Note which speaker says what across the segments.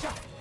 Speaker 1: Better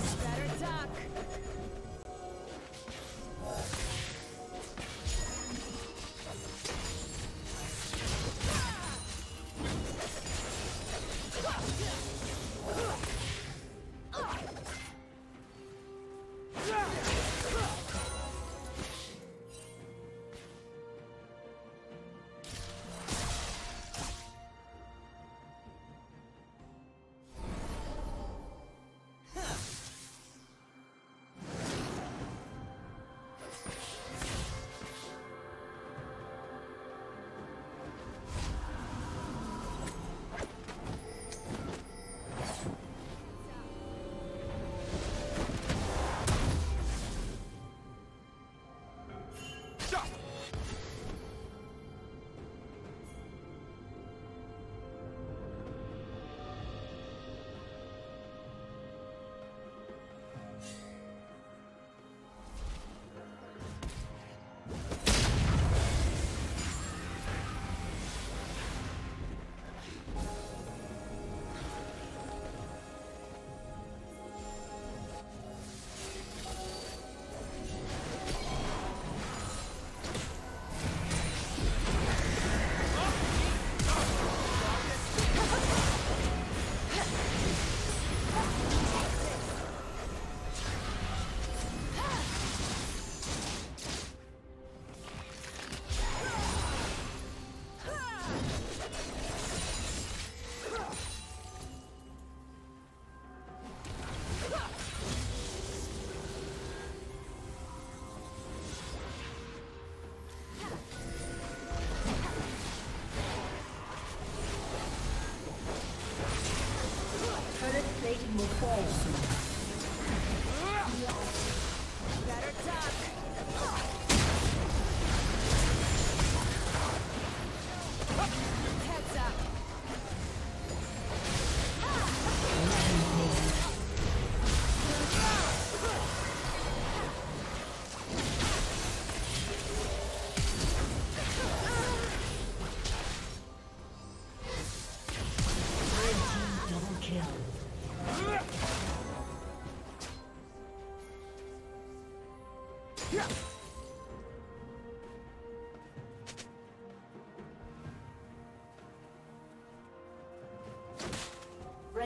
Speaker 1: Better duck.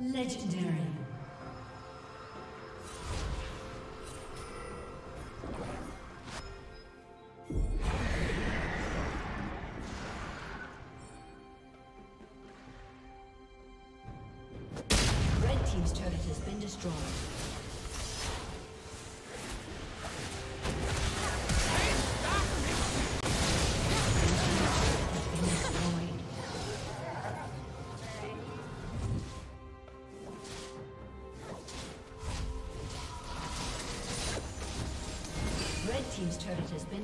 Speaker 2: Legendary.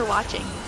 Speaker 3: For watching.